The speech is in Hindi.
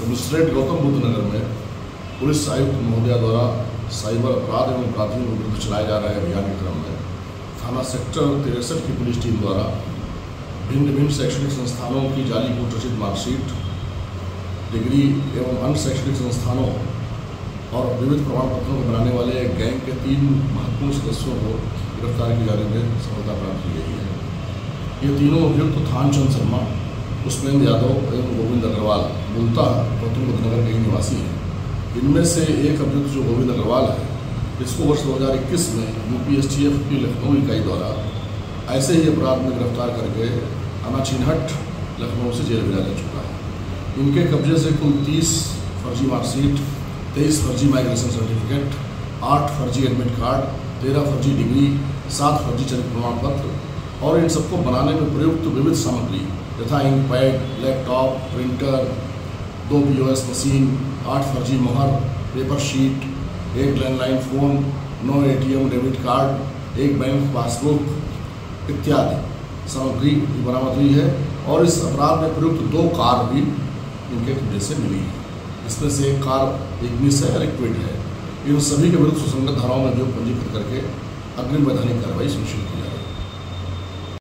कमिश्नरेट गौतम बुद्ध नगर में पुलिस आयुक्त महोदया द्वारा साइबर अपराध एवं अपराधियों के विरुद्ध चलाए जा रहे अभियान के क्रम में थाना सेक्टर तिरसठ की पुलिस टीम द्वारा भिन्न भिन्न शैक्षणिक संस्थानों की जाली को रचित मार्कशीट, डिग्री एवं अन्य शैक्षणिक संस्थानों और विविध प्रमाण पत्रों को बनाने वाले गैंग के तीन महत्वपूर्ण सदस्यों को गिरफ़्तार किए जाने में सफलता प्राप्त की गई है। ये तीनों अभियुक्त थानचंद शर्मा पुष्पेंद्र यादव एवं गोविंद अग्रवाल मूलतः गौतम बुद्ध नगर के ही निवासी हैं। इनमें से एक अभियुक्त जो गोविंद अग्रवाल है इसको वर्ष 2021 में यू यूपीएसटीएफ की लखनऊ इकाई द्वारा ऐसे ही अपराध में गिरफ़्तार करके अनाचिनहट लखनऊ से जेल भेजा जा चुका है। इनके कब्जे से कुल 30 फर्जी मार्कशीट, तेईस फर्जी माइग्रेशन सर्टिफिकेट, आठ फर्जी एडमिट कार्ड, तेरह फर्जी डिग्री, सात फर्जी चरित्र प्रमाण पत्र और इन सबको बनाने में प्रयुक्त विविध सामग्री, यथा इंक पैड लैपटॉप प्रिंटर दो पीओएस मशीन आठ फर्जी मोहर पेपर शीट एक लैंडलाइन फ़ोन नौ एटीएम डेबिट कार्ड एक बैंक पासबुक इत्यादि। सामग्री बरामद हुई है और इस अपराध में प्रयुक्त दो कार भी इनके कब्जे से मिली है। इसमें से एक कार मिस है और एक है। इन सभी के विरुद्ध सुसंगत धाराओं में जो पंजीकृत करके अग्रिम वैधानिक कार्रवाई सुनिश्चित की जा रही है